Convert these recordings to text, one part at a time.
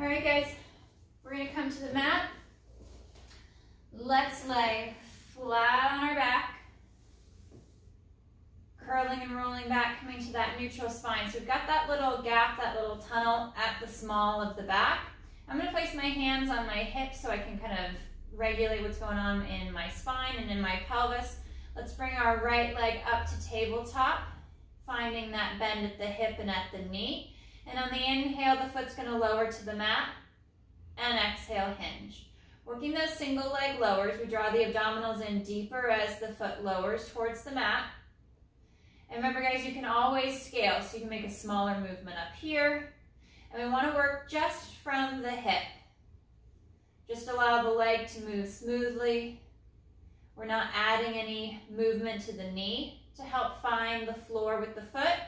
All right, guys, we're gonna come to the mat. Let's lay flat on our back, curling and rolling back, coming to that neutral spine. So we've got that little gap, that little tunnel at the small of the back. I'm gonna place my hands on my hips so I can kind of regulate what's going on in my spine and in my pelvis. Let's bring our right leg up to tabletop, finding that bend at the hip and at the knee. And on the inhale, the foot's gonna lower to the mat, and exhale, hinge. Working those single leg lowers, we draw the abdominals in deeper as the foot lowers towards the mat. And remember guys, you can always scale, so you can make a smaller movement up here. And we wanna work just from the hip. Just allow the leg to move smoothly. We're not adding any movement to the knee to help find the floor with the foot.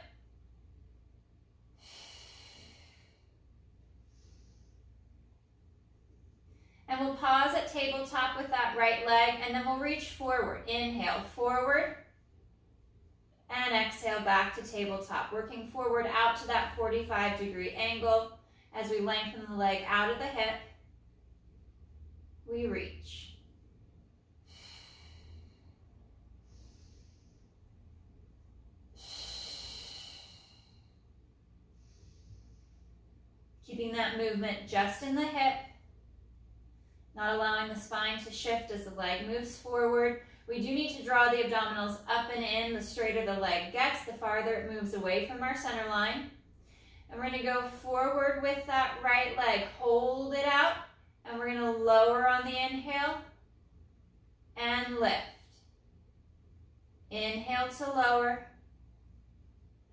And we'll pause at tabletop with that right leg, and then we'll reach forward. Inhale, forward, and exhale back to tabletop. Working forward out to that 45 degree angle as we lengthen the leg out of the hip. We reach. Keeping that movement just in the hip not allowing the spine to shift as the leg moves forward. We do need to draw the abdominals up and in. The straighter the leg gets, the farther it moves away from our center line. And we're gonna go forward with that right leg. Hold it out, and we're gonna lower on the inhale and lift. Inhale to lower,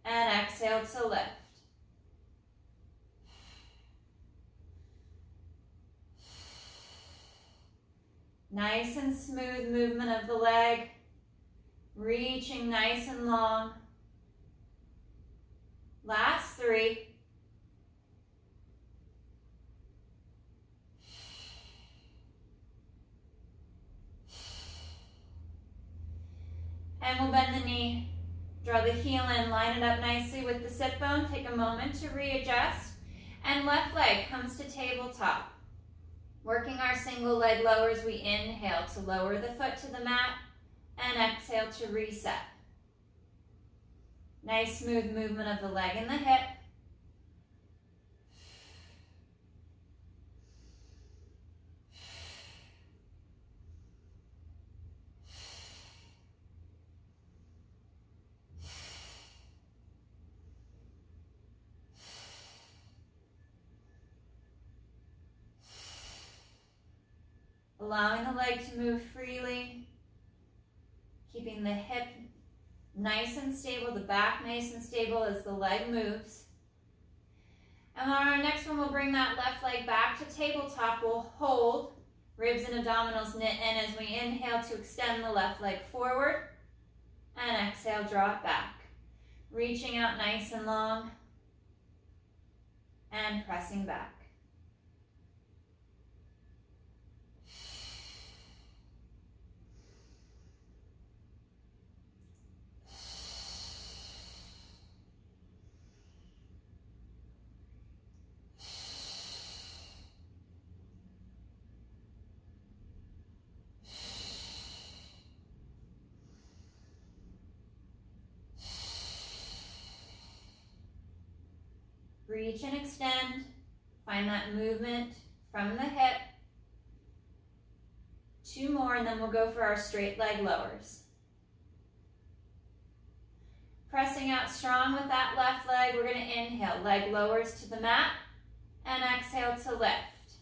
and exhale to lift. Nice and smooth movement of the leg. Reaching nice and long. Last three. And we'll bend the knee. Draw the heel in, line it up nicely with the sit bone. Take a moment to readjust. And left leg comes to tabletop. Working our single leg lowers, we inhale to lower the foot to the mat and exhale to reset. Nice smooth movement of the leg and the hip. allowing the leg to move freely, keeping the hip nice and stable, the back nice and stable as the leg moves. And on our next one, we'll bring that left leg back to tabletop. We'll hold, ribs and abdominals knit in as we inhale to extend the left leg forward. And exhale, draw it back. Reaching out nice and long. And pressing back. Reach and extend. Find that movement from the hip. Two more, and then we'll go for our straight leg lowers. Pressing out strong with that left leg, we're gonna inhale, leg lowers to the mat, and exhale to lift.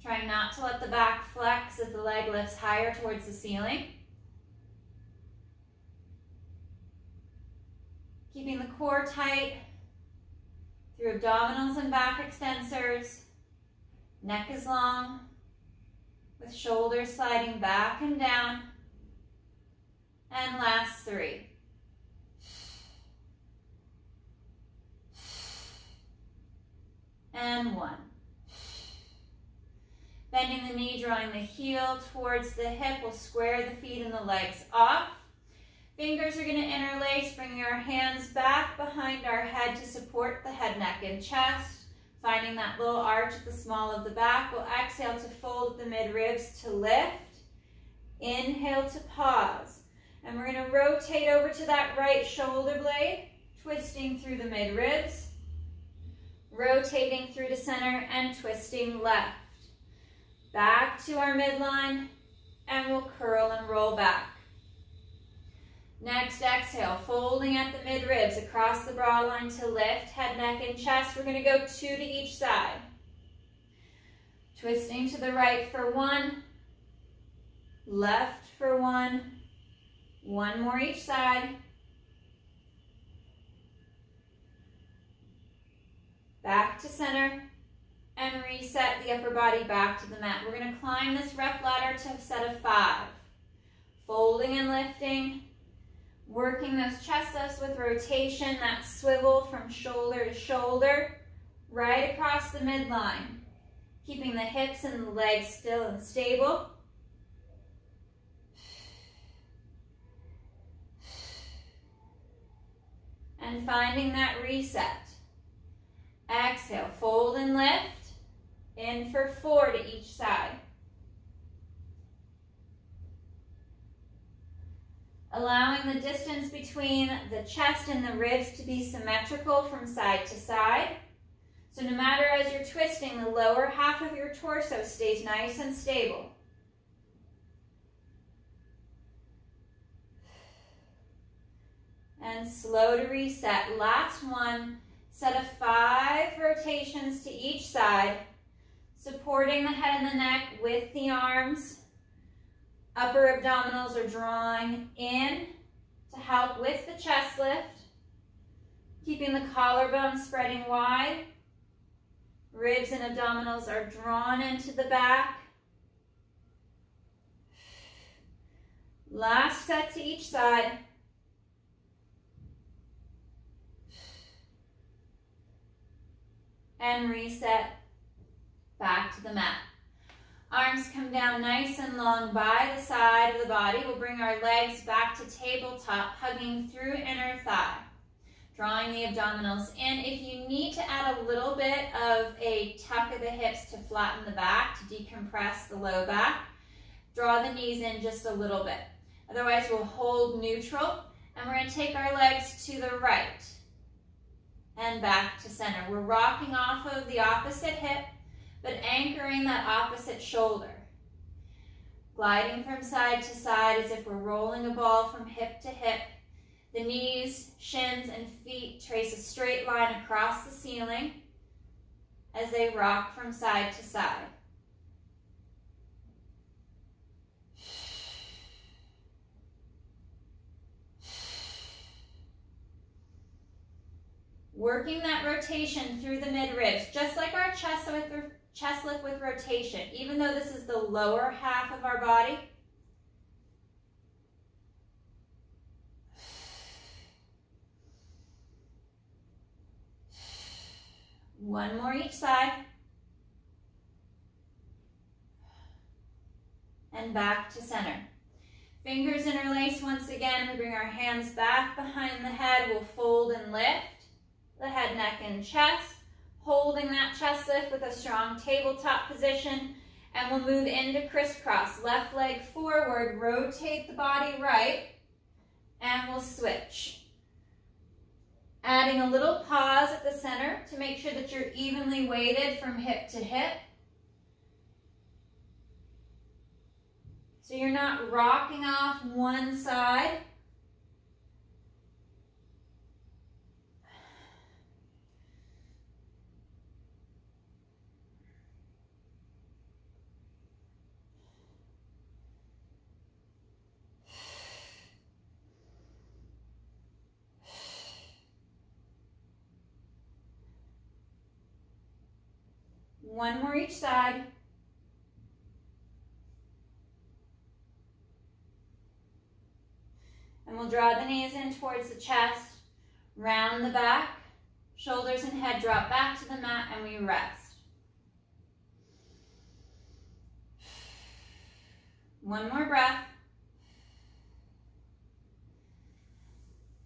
Trying not to let the back flex as the leg lifts higher towards the ceiling. Keeping the core tight through abdominals and back extensors. Neck is long with shoulders sliding back and down. And last three. And one. Bending the knee, drawing the heel towards the hip. We'll square the feet and the legs off. Fingers are going to interlace, bringing our hands back behind our head to support the head, neck, and chest. Finding that little arch at the small of the back. We'll exhale to fold the mid-ribs to lift. Inhale to pause. And we're going to rotate over to that right shoulder blade, twisting through the mid-ribs, rotating through to center and twisting left. Back to our midline, and we'll curl and roll back. Next exhale, folding at the mid-ribs across the bra line to lift, head, neck, and chest. We're gonna go two to each side. Twisting to the right for one, left for one, one more each side. Back to center and reset the upper body back to the mat. We're gonna climb this rep ladder to a set of five. Folding and lifting, Working those chest lifts with rotation, that swivel from shoulder to shoulder, right across the midline. Keeping the hips and the legs still and stable. And finding that reset. Exhale, fold and lift. In for four to each side. Allowing the distance between the chest and the ribs to be symmetrical from side to side. So no matter as you're twisting, the lower half of your torso stays nice and stable. And slow to reset. Last one, set of five rotations to each side, supporting the head and the neck with the arms. Upper abdominals are drawing in to help with the chest lift. Keeping the collarbone spreading wide. Ribs and abdominals are drawn into the back. Last set to each side. And reset back to the mat. Arms come down nice and long by the side of the body. We'll bring our legs back to tabletop, hugging through inner thigh. Drawing the abdominals in. If you need to add a little bit of a tuck of the hips to flatten the back, to decompress the low back, draw the knees in just a little bit. Otherwise, we'll hold neutral, and we're gonna take our legs to the right and back to center. We're rocking off of the opposite hip, but anchoring that opposite shoulder. Gliding from side to side as if we're rolling a ball from hip to hip. The knees, shins, and feet trace a straight line across the ceiling as they rock from side to side. Working that rotation through the mid-ribs, just like our chest with chest lift with rotation. Even though this is the lower half of our body, One more each side. And back to center. Fingers interlace once again. We bring our hands back behind the head. We'll fold and lift the head, neck, and chest holding that chest lift with a strong tabletop position. And we'll move into crisscross. Left leg forward, rotate the body right, and we'll switch. Adding a little pause at the center to make sure that you're evenly weighted from hip to hip. So you're not rocking off one side One more each side. And we'll draw the knees in towards the chest, round the back, shoulders and head drop back to the mat, and we rest. One more breath.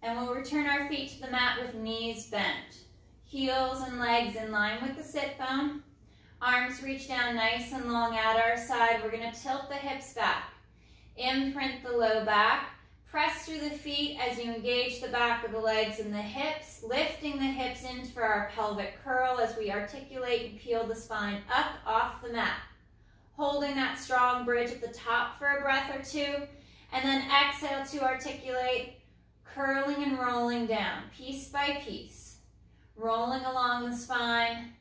And we'll return our feet to the mat with knees bent. Heels and legs in line with the sit bone. Arms reach down nice and long at our side. We're gonna tilt the hips back. Imprint the low back. Press through the feet as you engage the back of the legs and the hips, lifting the hips in for our pelvic curl as we articulate and peel the spine up off the mat. Holding that strong bridge at the top for a breath or two, and then exhale to articulate, curling and rolling down, piece by piece. Rolling along the spine,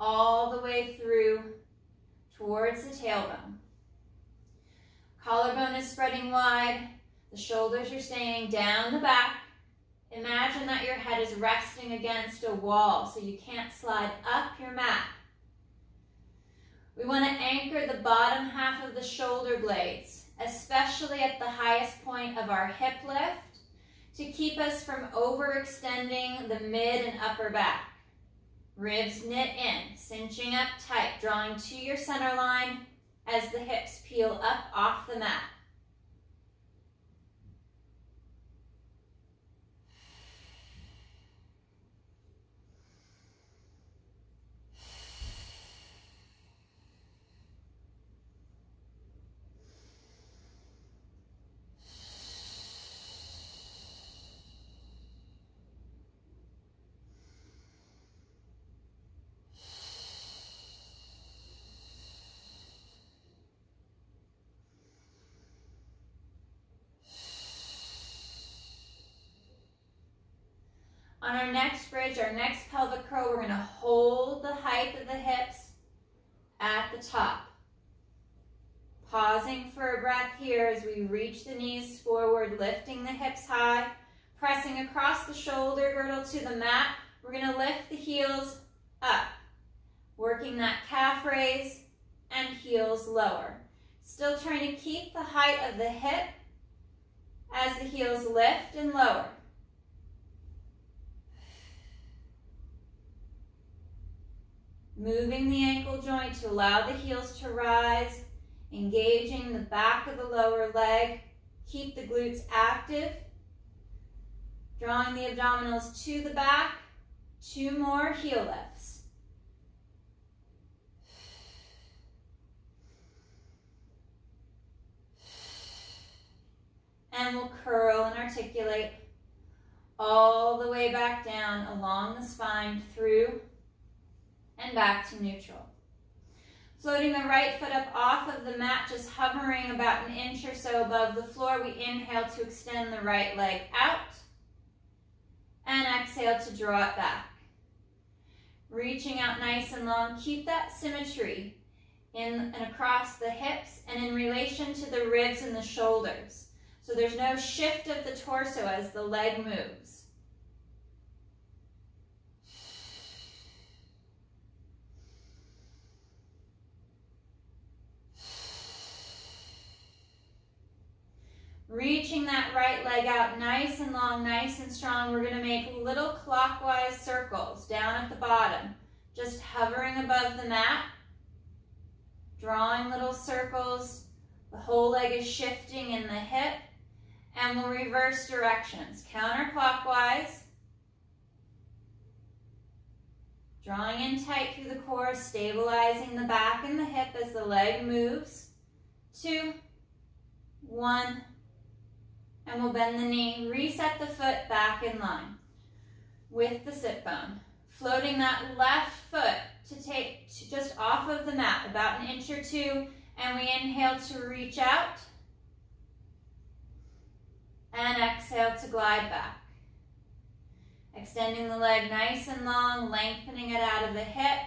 all the way through towards the tailbone. Collarbone is spreading wide, the shoulders are staying down the back. Imagine that your head is resting against a wall so you can't slide up your mat. We want to anchor the bottom half of the shoulder blades, especially at the highest point of our hip lift, to keep us from overextending the mid and upper back. Ribs knit in, cinching up tight, drawing to your center line as the hips peel up off the mat. On our next bridge, our next pelvic curl, we're gonna hold the height of the hips at the top. Pausing for a breath here as we reach the knees forward, lifting the hips high, pressing across the shoulder girdle to the mat. We're gonna lift the heels up, working that calf raise and heels lower. Still trying to keep the height of the hip as the heels lift and lower. Moving the ankle joint to allow the heels to rise, engaging the back of the lower leg. Keep the glutes active. Drawing the abdominals to the back. Two more heel lifts. And we'll curl and articulate all the way back down along the spine through and back to neutral. Floating the right foot up off of the mat, just hovering about an inch or so above the floor, we inhale to extend the right leg out and exhale to draw it back. Reaching out nice and long, keep that symmetry in and across the hips and in relation to the ribs and the shoulders. So there's no shift of the torso as the leg moves. Reaching that right leg out nice and long, nice and strong. We're gonna make little clockwise circles down at the bottom. Just hovering above the mat. Drawing little circles. The whole leg is shifting in the hip. And we'll reverse directions. Counterclockwise. Drawing in tight through the core, stabilizing the back and the hip as the leg moves. Two, one, and we'll bend the knee, reset the foot back in line with the sit bone. Floating that left foot to take to just off of the mat, about an inch or two, and we inhale to reach out, and exhale to glide back. Extending the leg nice and long, lengthening it out of the hip,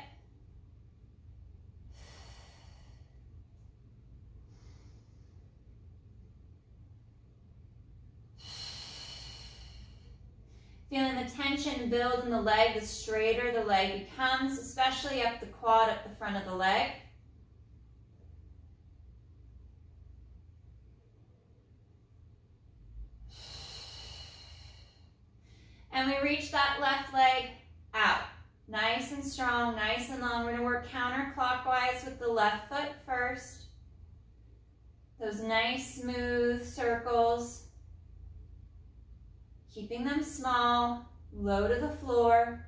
Feeling the tension build in the leg, the straighter the leg becomes, especially up the quad, up the front of the leg. And we reach that left leg out. Nice and strong, nice and long. We're gonna work counterclockwise with the left foot first. Those nice smooth circles keeping them small, low to the floor.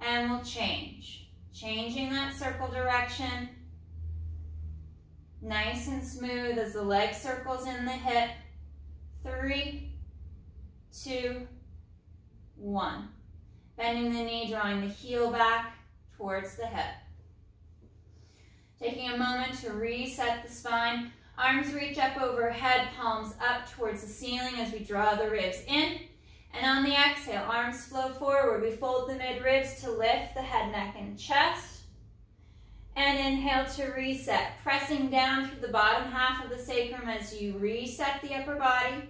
And we'll change. Changing that circle direction. Nice and smooth as the leg circles in the hip. Three, two, one. Bending the knee, drawing the heel back towards the hip. Taking a moment to reset the spine. Arms reach up overhead, palms up towards the ceiling as we draw the ribs in. And on the exhale, arms flow forward. We fold the mid-ribs to lift the head, neck, and chest. And inhale to reset, pressing down through the bottom half of the sacrum as you reset the upper body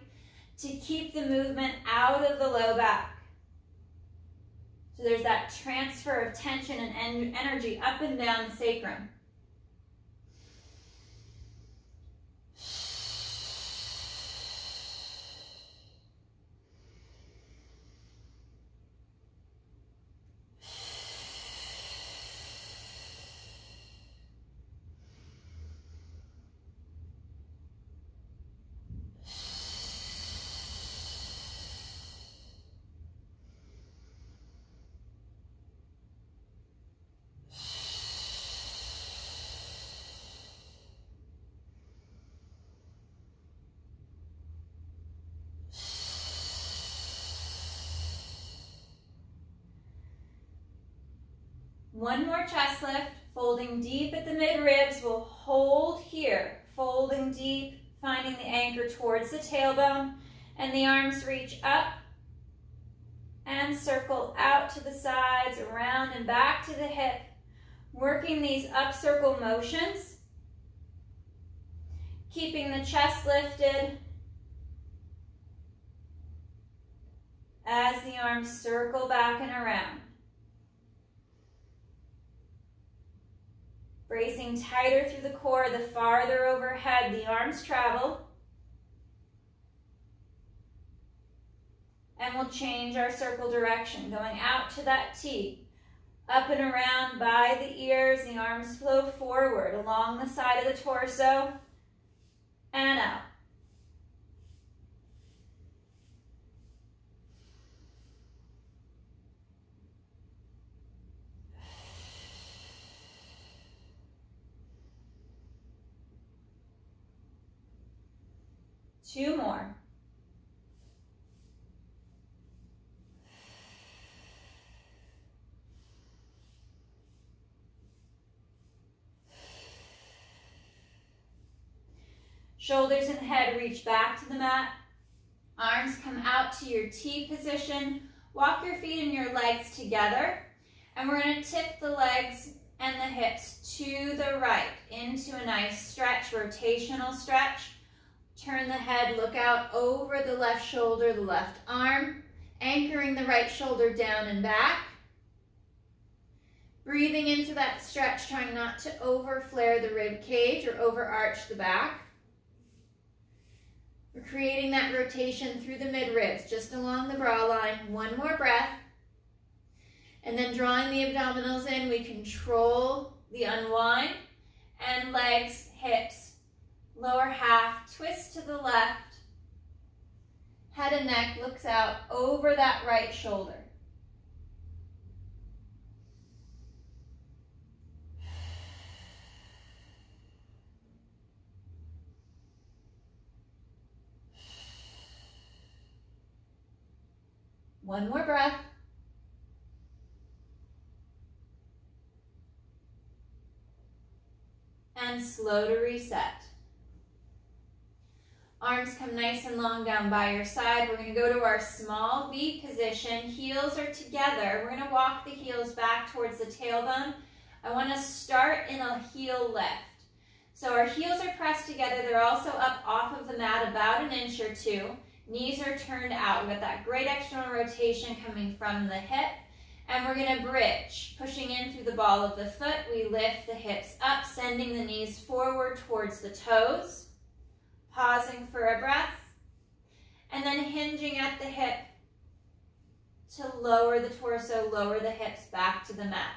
to keep the movement out of the low back. So there's that transfer of tension and energy up and down the sacrum. One more chest lift, folding deep at the mid-ribs. We'll hold here, folding deep, finding the anchor towards the tailbone, and the arms reach up and circle out to the sides, around and back to the hip, working these up circle motions, keeping the chest lifted as the arms circle back and around. Bracing tighter through the core, the farther overhead the arms travel. And we'll change our circle direction, going out to that T. Up and around by the ears, the arms flow forward along the side of the torso and out. Two more. Shoulders and head reach back to the mat. Arms come out to your T position. Walk your feet and your legs together. And we're going to tip the legs and the hips to the right into a nice stretch, rotational stretch. Turn the head, look out over the left shoulder, the left arm, anchoring the right shoulder down and back. Breathing into that stretch, trying not to over flare the rib cage or overarch the back. We're creating that rotation through the mid ribs, just along the bra line. One more breath. And then drawing the abdominals in, we control the unwind and legs, hips, lower half, twist to the left. Head and neck looks out over that right shoulder. One more breath. And slow to reset. Arms come nice and long down by your side. We're going to go to our small V position. Heels are together. We're going to walk the heels back towards the tailbone. I want to start in a heel lift. So our heels are pressed together. They're also up off of the mat about an inch or two. Knees are turned out. We've got that great external rotation coming from the hip. And we're going to bridge, pushing in through the ball of the foot. We lift the hips up, sending the knees forward towards the toes pausing for a breath, and then hinging at the hip to lower the torso, lower the hips back to the mat.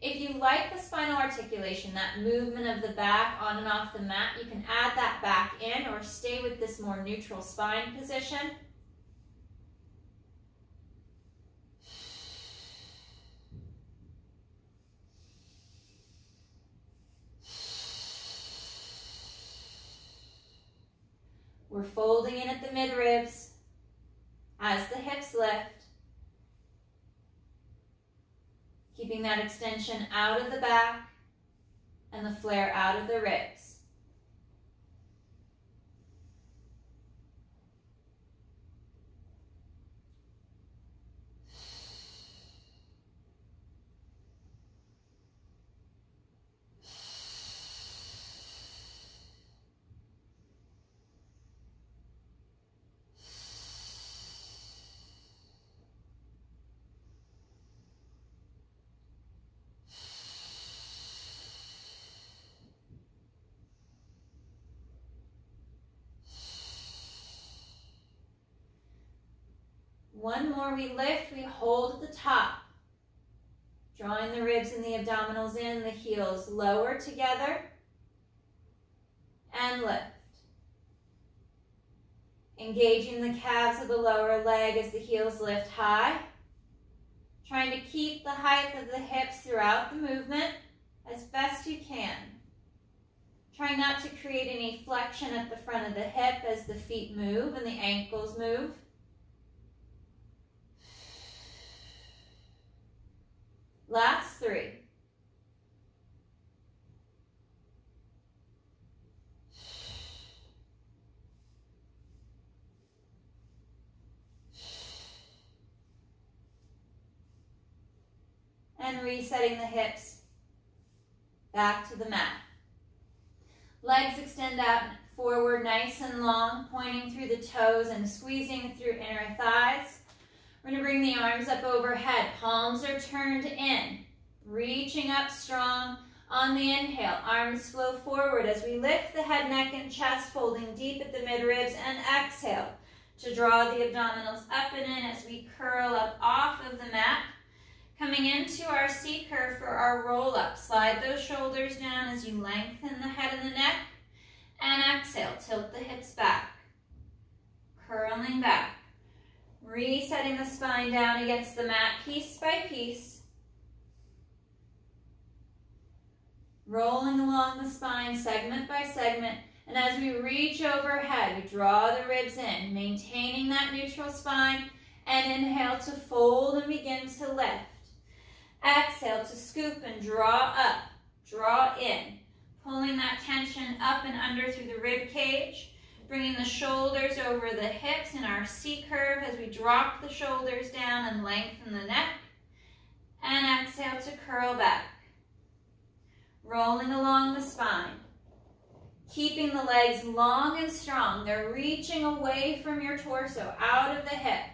If you like the spinal articulation, that movement of the back on and off the mat, you can add that back in or stay with this more neutral spine position. We're folding in at the midribs as the hips lift. Keeping that extension out of the back and the flare out of the ribs. We lift, we hold at the top. Drawing the ribs and the abdominals in, the heels lower together and lift. Engaging the calves of the lower leg as the heels lift high. Trying to keep the height of the hips throughout the movement as best you can. Try not to create any flexion at the front of the hip as the feet move and the ankles move. Last three. And resetting the hips back to the mat. Legs extend out forward nice and long, pointing through the toes and squeezing through inner thighs. We're to bring the arms up overhead. Palms are turned in. Reaching up strong on the inhale. Arms flow forward as we lift the head, neck, and chest, folding deep at the midribs. And exhale to draw the abdominals up and in as we curl up off of the mat. Coming into our C curve for our roll up. Slide those shoulders down as you lengthen the head and the neck. And exhale, tilt the hips back. Curling back. Resetting the spine down against the mat piece by piece. Rolling along the spine segment by segment. And as we reach overhead, we draw the ribs in, maintaining that neutral spine. And inhale to fold and begin to lift. Exhale to scoop and draw up, draw in. Pulling that tension up and under through the rib cage. Bringing the shoulders over the hips in our C curve as we drop the shoulders down and lengthen the neck. And exhale to curl back. Rolling along the spine. Keeping the legs long and strong. They're reaching away from your torso, out of the hip.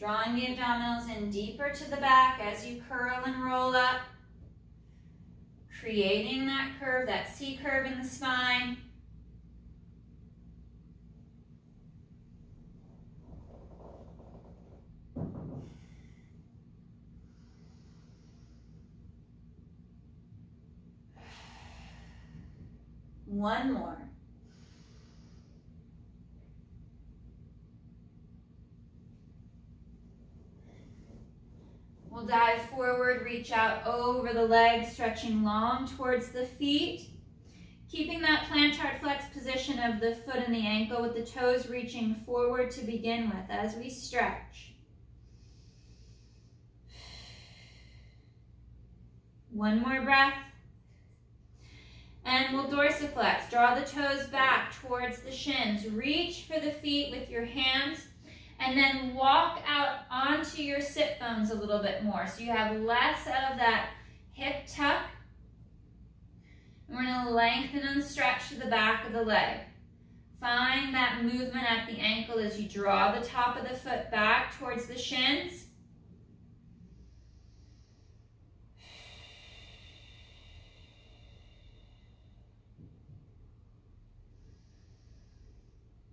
Drawing the abdominals in deeper to the back as you curl and roll up. Creating that curve, that C curve in the spine. One more. We'll dive forward, reach out over the legs, stretching long towards the feet. Keeping that plantar flex position of the foot and the ankle with the toes reaching forward to begin with as we stretch. One more breath. And we'll dorsiflex. Draw the toes back towards the shins. Reach for the feet with your hands and then walk out onto your sit bones a little bit more. So you have less of that hip tuck. And we're going to lengthen and stretch to the back of the leg. Find that movement at the ankle as you draw the top of the foot back towards the shins.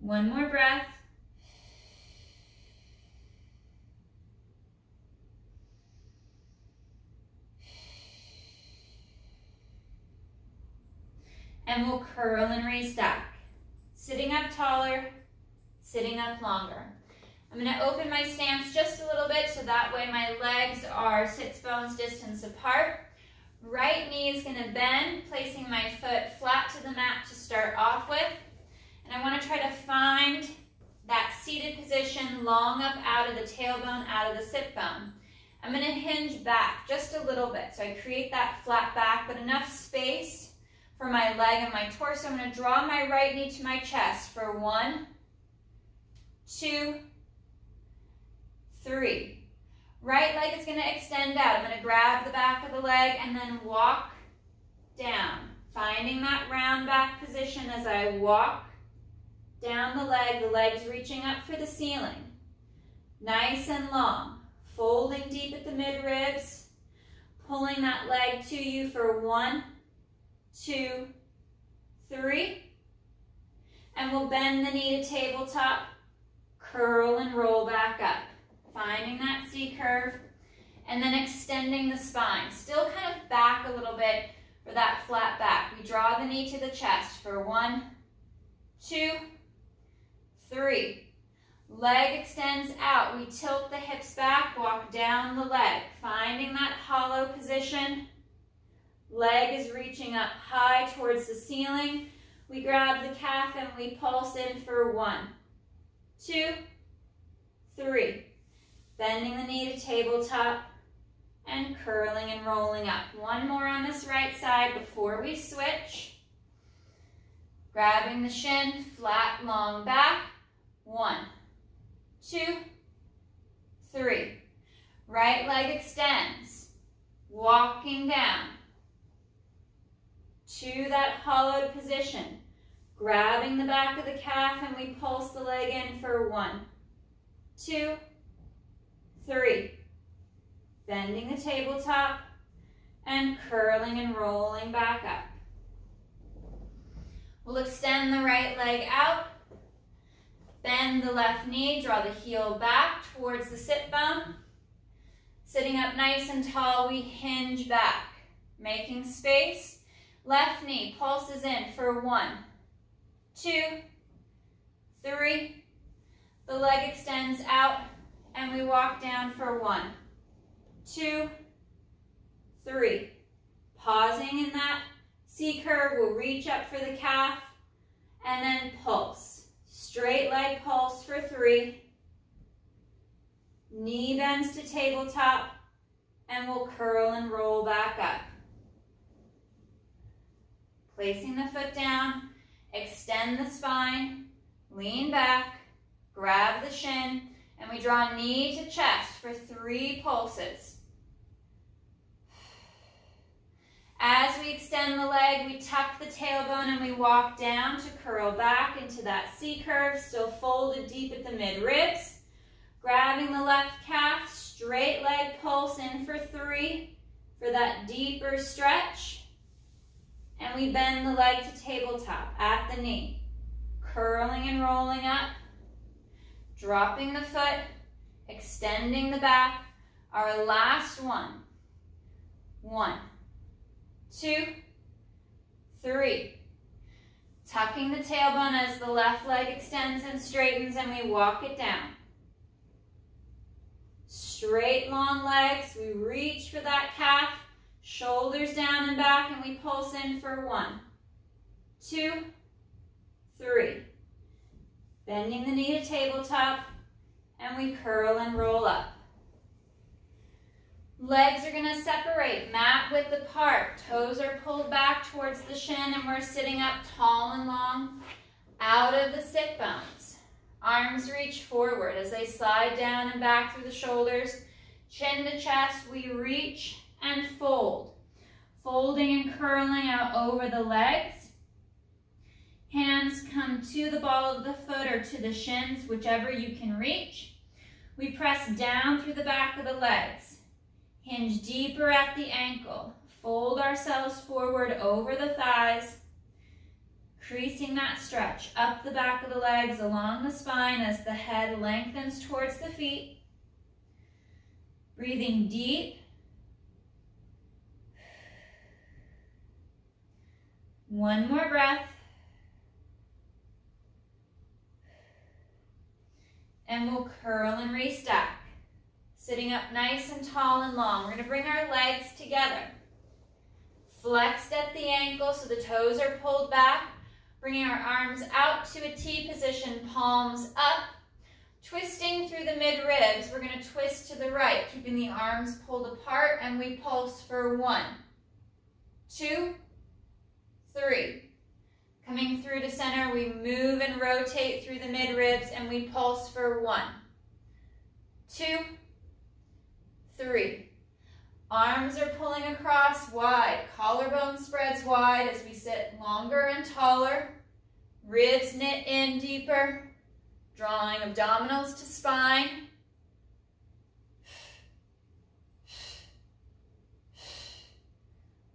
One more breath. And we'll curl and raise back. Sitting up taller, sitting up longer. I'm going to open my stance just a little bit so that way my legs are sits bones distance apart. Right knee is going to bend, placing my foot flat to the mat to start off with. And I want to try to find that seated position long up out of the tailbone, out of the sit bone. I'm going to hinge back just a little bit. So I create that flat back, but enough for my leg and my torso. I'm going to draw my right knee to my chest for one, two, three. Right leg is going to extend out. I'm going to grab the back of the leg and then walk down. Finding that round back position as I walk down the leg. The leg's reaching up for the ceiling. Nice and long. Folding deep at the midribs. Pulling that leg to you for one, two, three. And we'll bend the knee to tabletop. Curl and roll back up finding that C curve, and then extending the spine. Still kind of back a little bit for that flat back. We draw the knee to the chest for one, two, three. Leg extends out. We tilt the hips back, walk down the leg, finding that hollow position. Leg is reaching up high towards the ceiling. We grab the calf and we pulse in for one, two, three. Bending the knee to tabletop and curling and rolling up. One more on this right side before we switch. Grabbing the shin, flat, long back. One, two, three. Right leg extends. Walking down to that hollowed position. Grabbing the back of the calf and we pulse the leg in for one, two, three. Bending the tabletop and curling and rolling back up. We'll extend the right leg out. Bend the left knee, draw the heel back towards the sit bone. Sitting up nice and tall, we hinge back, making space. Left knee pulses in for one, two, three. The leg extends out, and we walk down for one, two, three. Pausing in that C curve, we'll reach up for the calf and then pulse. Straight leg pulse for three. Knee bends to tabletop and we'll curl and roll back up. Placing the foot down, extend the spine, lean back, grab the shin, and we draw knee to chest for three pulses. As we extend the leg, we tuck the tailbone and we walk down to curl back into that C curve, still folded deep at the mid ribs. Grabbing the left calf, straight leg pulse in for three for that deeper stretch. And we bend the leg to tabletop at the knee. Curling and rolling up dropping the foot, extending the back. Our last one. One, two, three. Tucking the tailbone as the left leg extends and straightens and we walk it down. Straight long legs, we reach for that calf, shoulders down and back and we pulse in for one, two, three. Bending the knee to tabletop, and we curl and roll up. Legs are gonna separate, mat width apart. Toes are pulled back towards the shin and we're sitting up tall and long out of the sit bones. Arms reach forward as they slide down and back through the shoulders. Chin to chest, we reach and fold. Folding and curling out over the legs. Hands come to the ball of the foot or to the shins, whichever you can reach. We press down through the back of the legs. Hinge deeper at the ankle. Fold ourselves forward over the thighs, creasing that stretch up the back of the legs, along the spine as the head lengthens towards the feet. Breathing deep. One more breath. And we'll curl and restack. Sitting up nice and tall and long. We're gonna bring our legs together. Flexed at the ankle so the toes are pulled back. Bringing our arms out to a T position, palms up. Twisting through the mid ribs, we're gonna twist to the right, keeping the arms pulled apart, and we pulse for one, two, three. Coming through to center, we move and rotate through the mid ribs, and we pulse for one, two, three. Arms are pulling across wide. Collarbone spreads wide as we sit longer and taller. Ribs knit in deeper. Drawing abdominals to spine.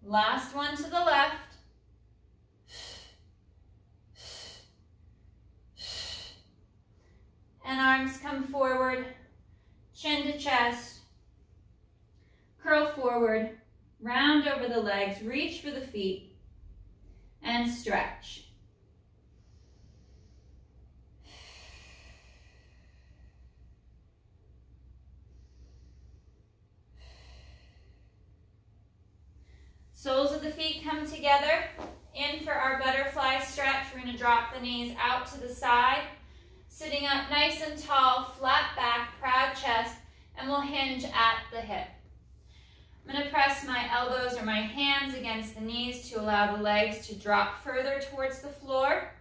Last one to the left. And arms come forward, chin to chest. Curl forward, round over the legs, reach for the feet, and stretch. Soles of the feet come together. In for our butterfly stretch. We're to drop the knees out to the side. Sitting up nice and tall, flat back, proud chest, and we'll hinge at the hip. I'm going to press my elbows or my hands against the knees to allow the legs to drop further towards the floor.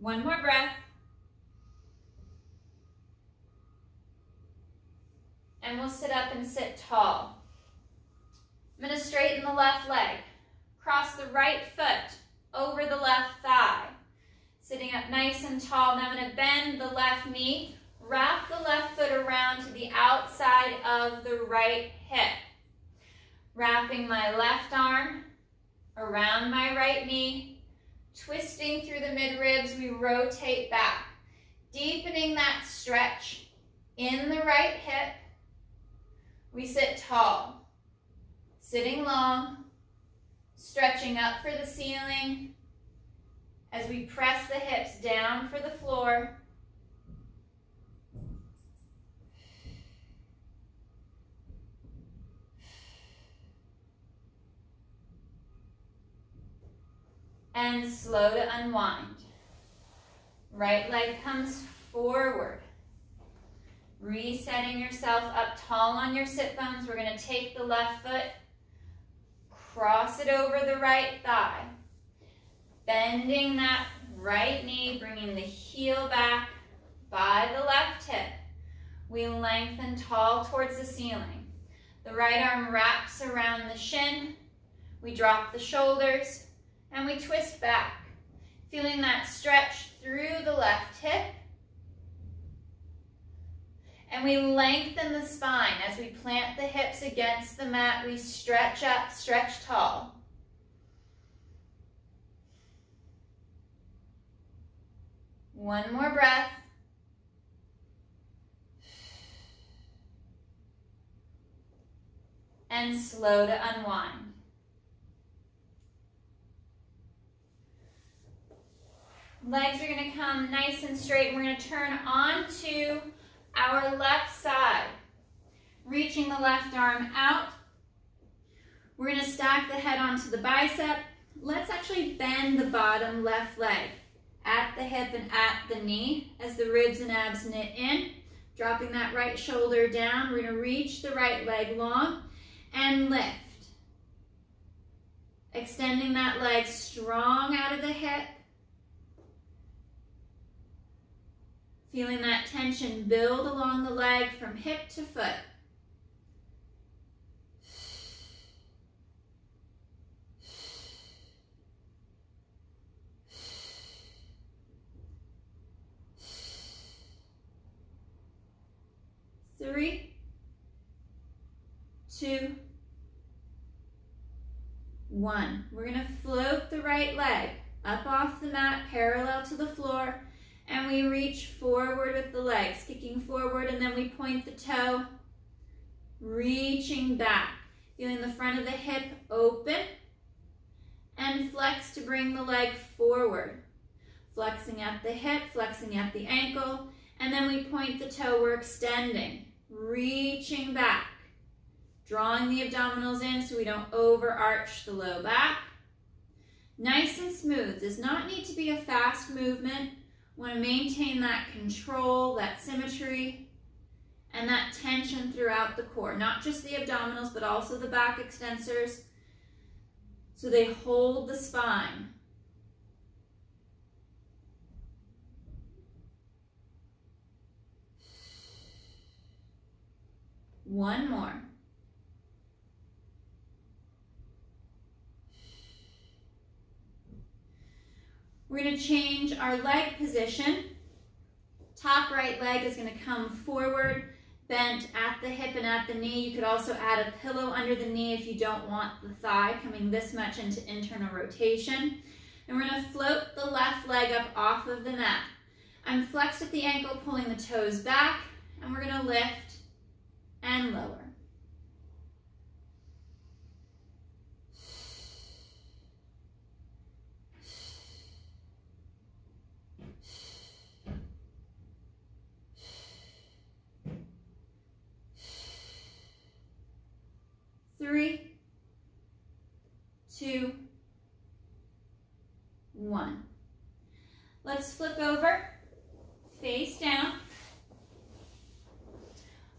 One more breath. And we'll sit up and sit tall. I'm going to straighten the left leg. Cross the right foot over the left thigh. Sitting up nice and tall. Now I'm going to bend the left knee. Wrap the left foot around to the outside of the right hip. Wrapping my left arm around my right knee. Twisting through the mid ribs, we rotate back. Deepening that stretch in the right hip. We sit tall sitting long, stretching up for the ceiling as we press the hips down for the floor. And slow to unwind. Right leg comes forward. Resetting yourself up tall on your sit bones. We're going to take the left foot Cross it over the right thigh. Bending that right knee, bringing the heel back by the left hip. We lengthen tall towards the ceiling. The right arm wraps around the shin. We drop the shoulders and we twist back, feeling that stretch through the left hip and we lengthen the spine as we plant the hips against the mat. We stretch up, stretch tall. One more breath. And slow to unwind. Legs are going to come nice and straight. We're going to turn onto our left side. Reaching the left arm out. We're going to stack the head onto the bicep. Let's actually bend the bottom left leg at the hip and at the knee as the ribs and abs knit in. Dropping that right shoulder down. We're going to reach the right leg long and lift. Extending that leg strong out of the hip Feeling that tension build along the leg from hip to foot. Three, two, one. We're going to float the right leg up off the mat, parallel to the floor, And we reach forward with the legs, kicking forward, and then we point the toe, reaching back. Feeling the front of the hip open, and flex to bring the leg forward. Flexing at the hip, flexing at the ankle, and then we point the toe, we're extending, reaching back, drawing the abdominals in so we don't overarch the low back. Nice and smooth, does not need to be a fast movement. Want to maintain that control, that symmetry, and that tension throughout the core, not just the abdominals, but also the back extensors. So they hold the spine. One more. We're going to change our leg position. Top right leg is going to come forward, bent at the hip and at the knee. You could also add a pillow under the knee if you don't want the thigh coming this much into internal rotation. And we're going to float the left leg up off of the mat. I'm flexed at the ankle, pulling the toes back, and we're going to lift and lower. Three, two, one. Let's flip over, face down.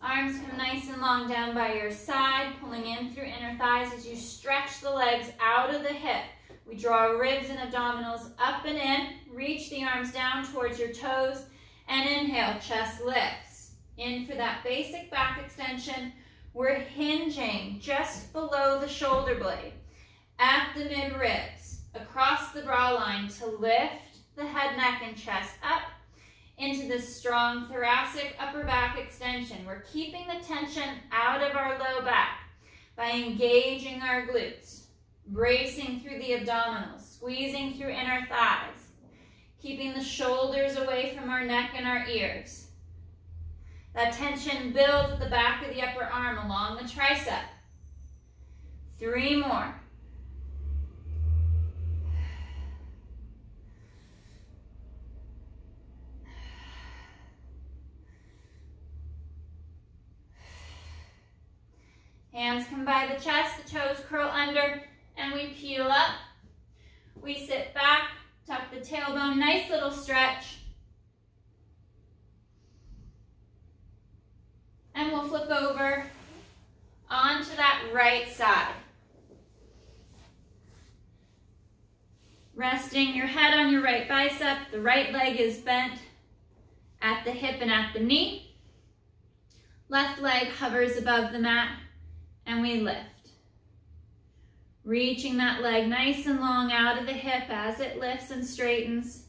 Arms come nice and long down by your side, pulling in through inner thighs as you stretch the legs out of the hip. We draw ribs and abdominals up and in. Reach the arms down towards your toes. And inhale, chest lifts. In for that basic back extension. We're hinging just below the shoulder blade at the mid ribs, across the bra line to lift the head, neck, and chest up into this strong thoracic upper back extension. We're keeping the tension out of our low back by engaging our glutes, bracing through the abdominals, squeezing through inner thighs, keeping the shoulders away from our neck and our ears. That tension builds at the back of the upper arm along the tricep. Three more. Hands come by the chest, the toes curl under, and we peel up. We sit back, tuck the tailbone, nice little stretch. And we'll flip over onto that right side. Resting your head on your right bicep, the right leg is bent at the hip and at the knee. Left leg hovers above the mat and we lift. Reaching that leg nice and long out of the hip as it lifts and straightens.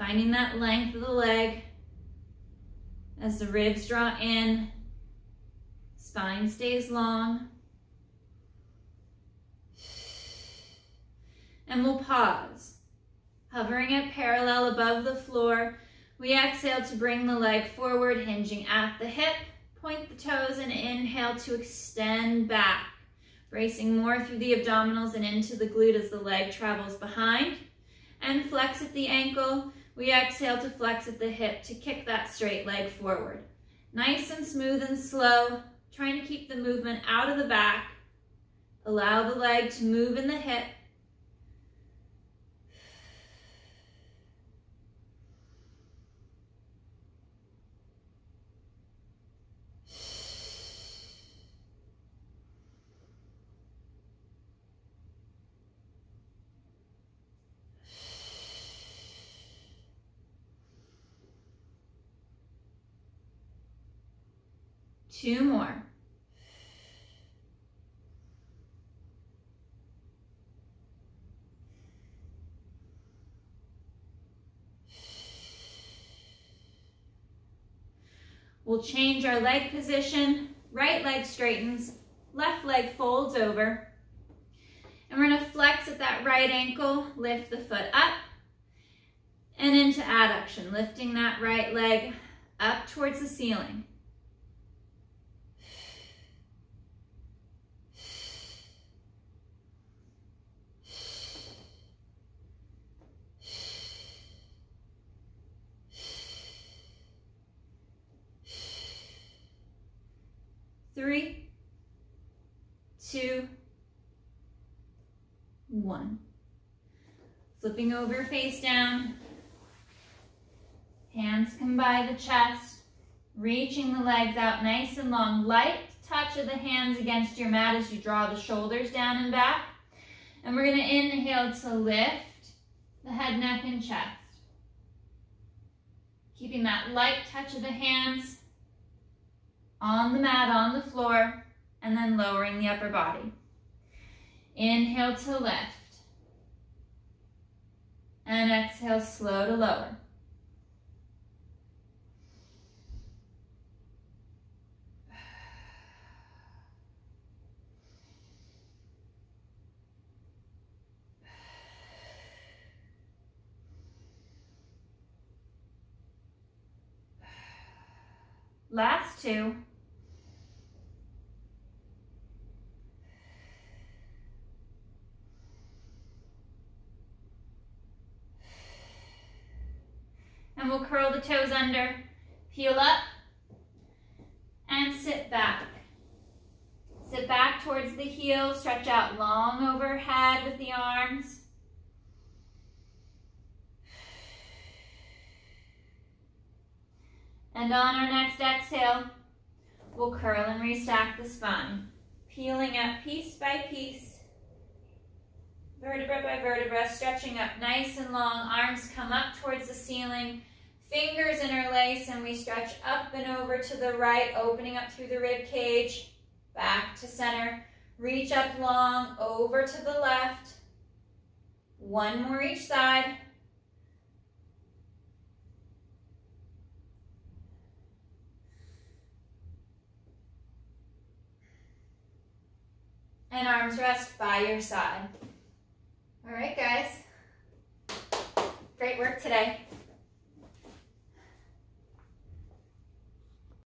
Finding that length of the leg as the ribs draw in Spine stays long. And we'll pause. Hovering it parallel above the floor, we exhale to bring the leg forward, hinging at the hip. Point the toes and inhale to extend back. Bracing more through the abdominals and into the glute as the leg travels behind. And flex at the ankle. We exhale to flex at the hip to kick that straight leg forward. Nice and smooth and slow trying to keep the movement out of the back. Allow the leg to move in the hip. Two more. We'll change our leg position. Right leg straightens, left leg folds over. And we're gonna flex at that right ankle, lift the foot up and into adduction, lifting that right leg up towards the ceiling. Three, two, one. Flipping over face down. Hands come by the chest. Reaching the legs out nice and long. Light touch of the hands against your mat as you draw the shoulders down and back. And we're going to inhale to lift the head, neck, and chest. Keeping that light touch of the hands on the mat, on the floor, and then lowering the upper body. Inhale to lift. And exhale, slow to lower. Last two. And we'll curl the toes under, peel up, and sit back. Sit back towards the heels, stretch out long overhead with the arms. And on our next exhale, we'll curl and restack the spine. Peeling up piece by piece, vertebra by vertebra, stretching up nice and long. Arms come up towards the ceiling. Fingers interlace and we stretch up and over to the right, opening up through the rib cage, back to center. Reach up long, over to the left. One more each side. And arms rest by your side. All right, guys. Great work today.